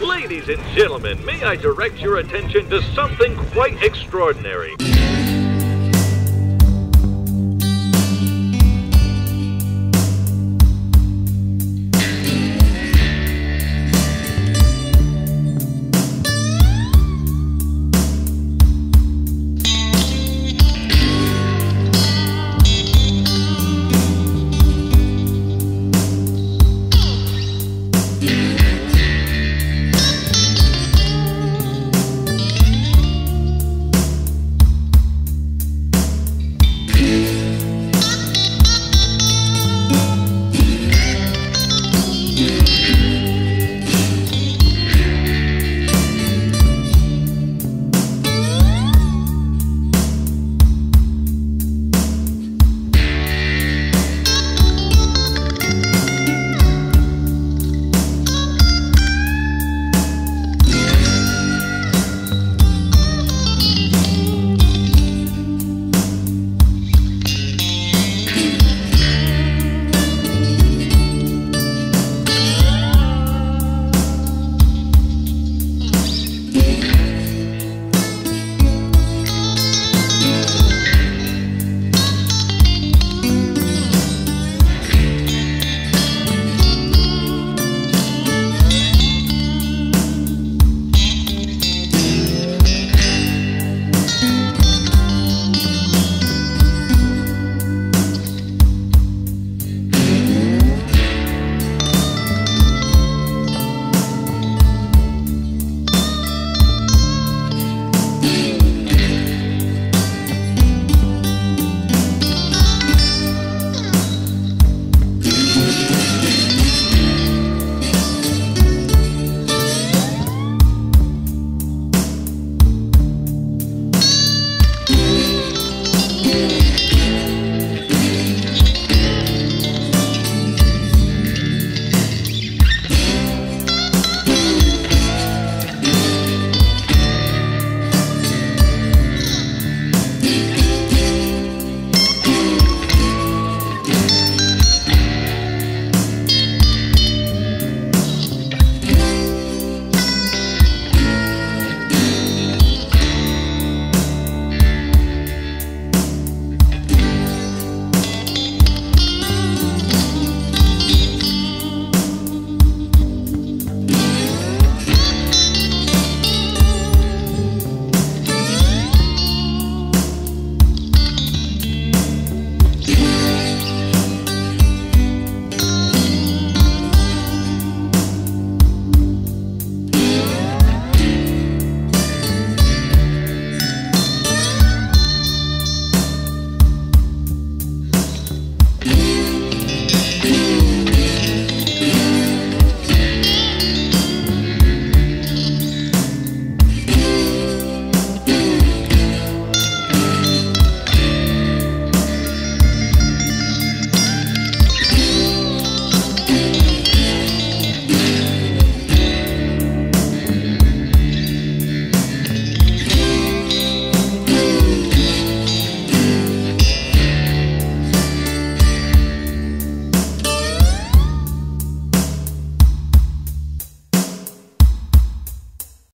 Ladies and gentlemen, may I direct your attention to something quite extraordinary.